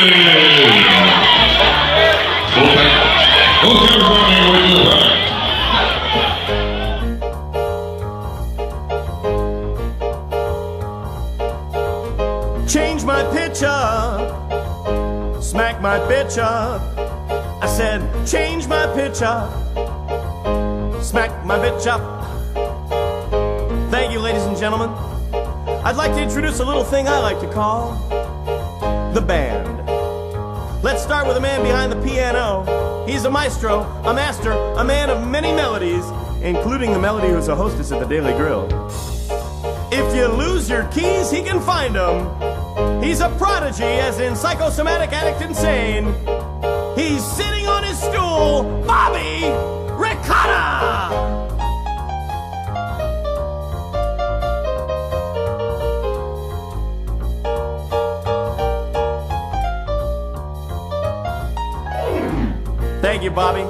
Change my pitch up, smack my bitch up. I said, change my pitch up, smack my bitch up. Thank you, ladies and gentlemen. I'd like to introduce a little thing I like to call the band. Let's start with the man behind the piano. He's a maestro, a master, a man of many melodies, including the melody who's a hostess at the Daily Grill. If you lose your keys, he can find them. He's a prodigy, as in psychosomatic addict insane. He's sitting on his stool, Thank you, Bobby.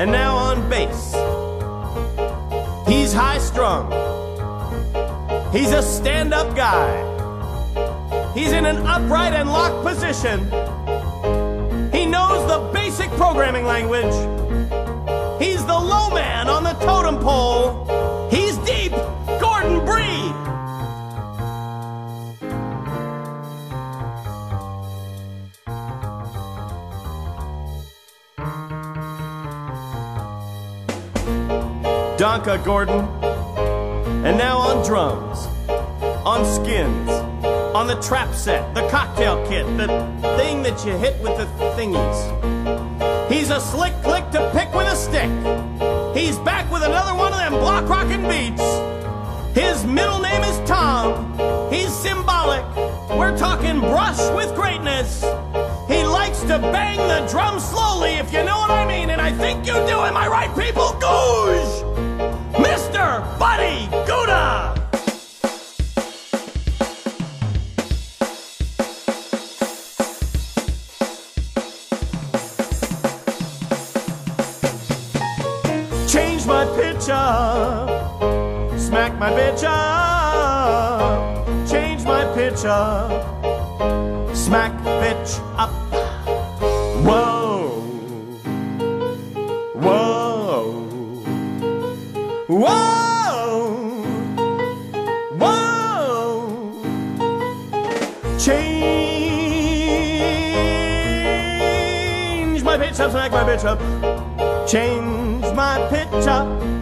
And now on bass. He's high strung. He's a stand up guy. He's in an upright and locked position. He knows the basic programming language. He's the low man on the totem pole. Donka Gordon. And now on drums, on skins, on the trap set, the cocktail kit, the thing that you hit with the thingies. He's a slick click to pick with a stick. He's back with another one of them block rockin' beats. His middle name is Tom. He's symbolic. We're talking brush with greatness. He likes to bang the drum slowly, if you know what I mean, and I think you do. Am I right, people? My pitch up, smack my bitch up. Change my pitch up, smack bitch up. Whoa, whoa, whoa. Change my pitch up, smack my bitch up. Change my pitch up,